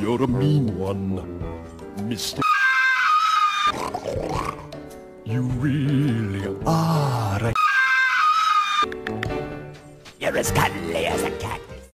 You're a mean one, Mr. You really are a... You're as cuddly as a cat.